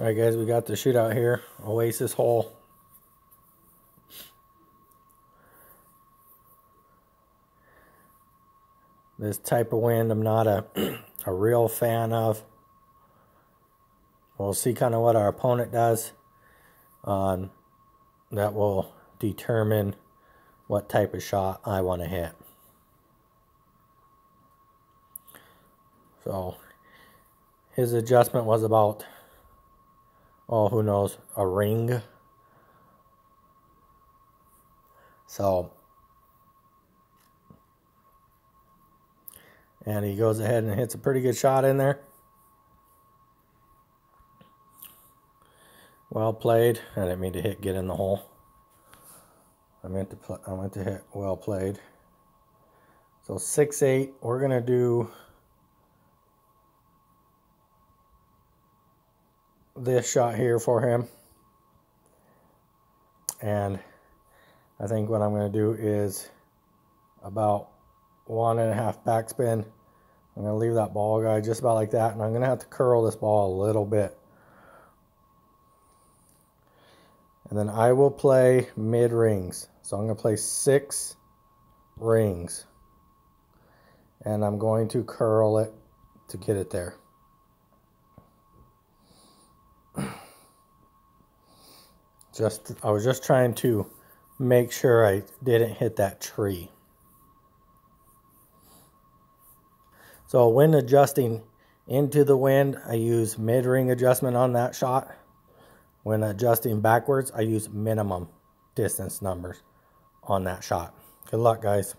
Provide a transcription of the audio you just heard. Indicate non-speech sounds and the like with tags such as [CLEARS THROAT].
Alright guys, we got the shootout here. Oasis hole. This type of wind I'm not a, [CLEARS THROAT] a real fan of. We'll see kind of what our opponent does. Um, that will determine what type of shot I want to hit. So his adjustment was about oh, who knows, a ring. So, and he goes ahead and hits a pretty good shot in there. Well played. I didn't mean to hit get in the hole. I meant to play, I meant to hit well played. So six eight. We're gonna do this shot here for him. And I think what I'm going to do is about one and a half backspin. I'm going to leave that ball guide just about like that. And I'm going to have to curl this ball a little bit. And then I will play mid rings. So I'm going to play six rings. And I'm going to curl it to get it there. Just, I was just trying to make sure I didn't hit that tree. So when adjusting into the wind, I use mid-ring adjustment on that shot. When adjusting backwards, I use minimum distance numbers on that shot. Good luck, guys.